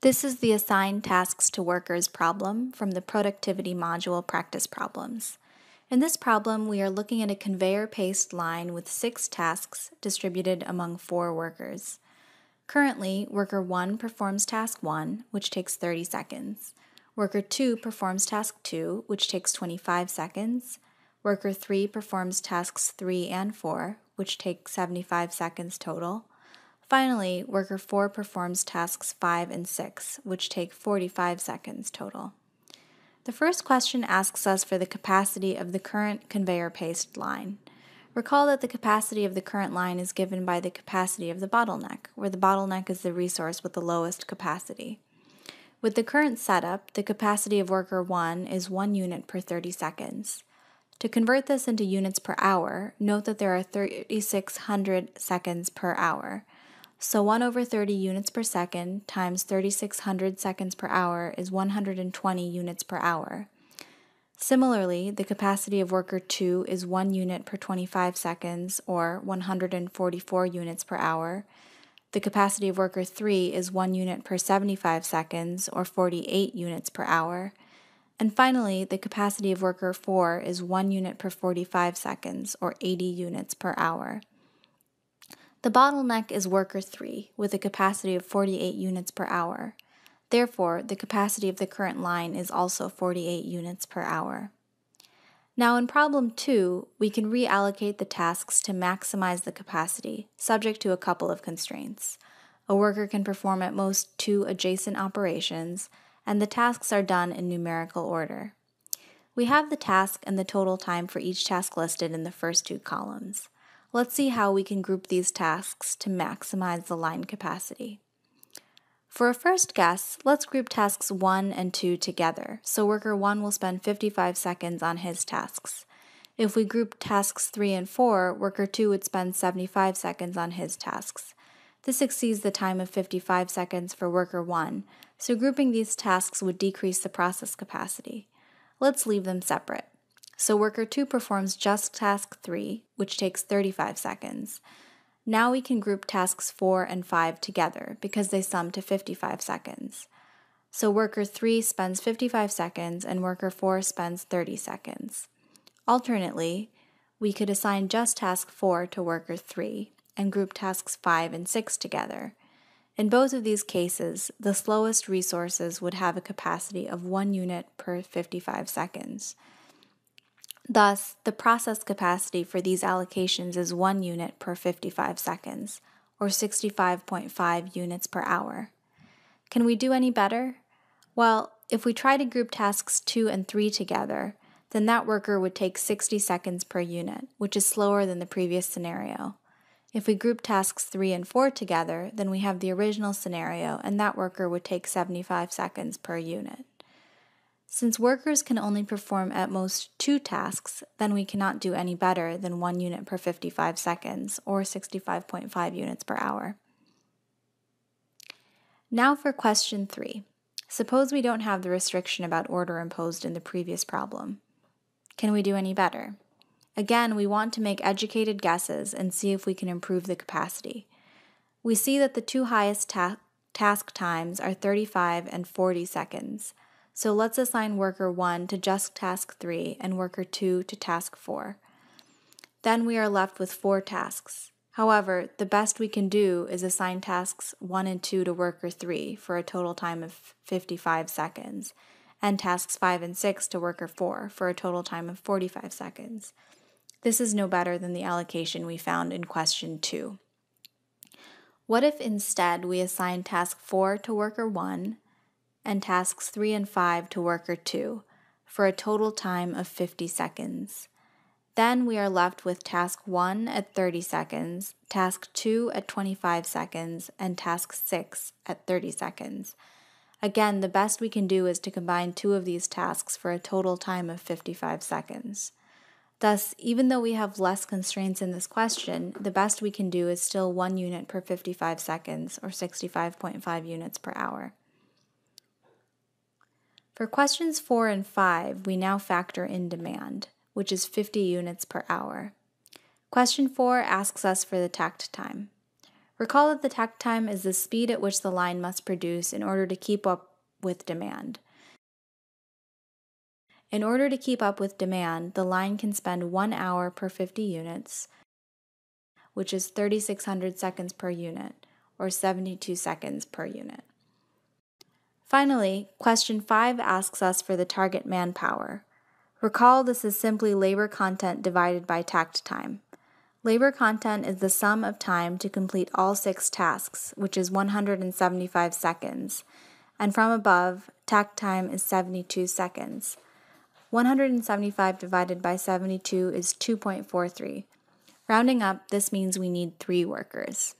This is the Assigned Tasks to Workers problem from the Productivity Module Practice Problems. In this problem, we are looking at a conveyor-paced line with six tasks distributed among four workers. Currently, worker 1 performs task 1, which takes 30 seconds. Worker 2 performs task 2, which takes 25 seconds. Worker 3 performs tasks 3 and 4, which take 75 seconds total. Finally, worker 4 performs tasks 5 and 6, which take 45 seconds total. The first question asks us for the capacity of the current conveyor paced line. Recall that the capacity of the current line is given by the capacity of the bottleneck, where the bottleneck is the resource with the lowest capacity. With the current setup, the capacity of worker 1 is 1 unit per 30 seconds. To convert this into units per hour, note that there are 3,600 seconds per hour. So 1 over 30 units per second times 3600 seconds per hour is 120 units per hour. Similarly, the capacity of worker 2 is 1 unit per 25 seconds, or 144 units per hour. The capacity of worker 3 is 1 unit per 75 seconds, or 48 units per hour. And finally, the capacity of worker 4 is 1 unit per 45 seconds, or 80 units per hour. The bottleneck is worker 3, with a capacity of 48 units per hour. Therefore, the capacity of the current line is also 48 units per hour. Now in problem 2, we can reallocate the tasks to maximize the capacity, subject to a couple of constraints. A worker can perform at most two adjacent operations, and the tasks are done in numerical order. We have the task and the total time for each task listed in the first two columns. Let's see how we can group these tasks to maximize the line capacity. For a first guess, let's group tasks 1 and 2 together, so worker 1 will spend 55 seconds on his tasks. If we group tasks 3 and 4, worker 2 would spend 75 seconds on his tasks. This exceeds the time of 55 seconds for worker 1, so grouping these tasks would decrease the process capacity. Let's leave them separate. So worker 2 performs just task 3, which takes 35 seconds. Now we can group tasks 4 and 5 together because they sum to 55 seconds. So worker 3 spends 55 seconds and worker 4 spends 30 seconds. Alternately, we could assign just task 4 to worker 3 and group tasks 5 and 6 together. In both of these cases, the slowest resources would have a capacity of 1 unit per 55 seconds. Thus, the process capacity for these allocations is 1 unit per 55 seconds, or 65.5 units per hour. Can we do any better? Well, if we try to group tasks 2 and 3 together, then that worker would take 60 seconds per unit, which is slower than the previous scenario. If we group tasks 3 and 4 together, then we have the original scenario, and that worker would take 75 seconds per unit. Since workers can only perform at most two tasks, then we cannot do any better than 1 unit per 55 seconds, or 65.5 units per hour. Now for question 3. Suppose we don't have the restriction about order imposed in the previous problem. Can we do any better? Again, we want to make educated guesses and see if we can improve the capacity. We see that the two highest ta task times are 35 and 40 seconds. So let's assign worker 1 to just task 3 and worker 2 to task 4. Then we are left with four tasks. However, the best we can do is assign tasks 1 and 2 to worker 3 for a total time of 55 seconds, and tasks 5 and 6 to worker 4 for a total time of 45 seconds. This is no better than the allocation we found in question 2. What if instead we assign task 4 to worker 1, and tasks 3 and 5 to worker 2 for a total time of 50 seconds. Then we are left with task 1 at 30 seconds, task 2 at 25 seconds, and task 6 at 30 seconds. Again, the best we can do is to combine two of these tasks for a total time of 55 seconds. Thus, even though we have less constraints in this question, the best we can do is still 1 unit per 55 seconds, or 65.5 units per hour. For questions 4 and 5, we now factor in demand, which is 50 units per hour. Question 4 asks us for the takt time. Recall that the takt time is the speed at which the line must produce in order to keep up with demand. In order to keep up with demand, the line can spend 1 hour per 50 units, which is 3600 seconds per unit, or 72 seconds per unit. Finally, question 5 asks us for the target manpower. Recall this is simply labor content divided by takt time. Labor content is the sum of time to complete all six tasks, which is 175 seconds, and from above, takt time is 72 seconds. 175 divided by 72 is 2.43. Rounding up, this means we need three workers.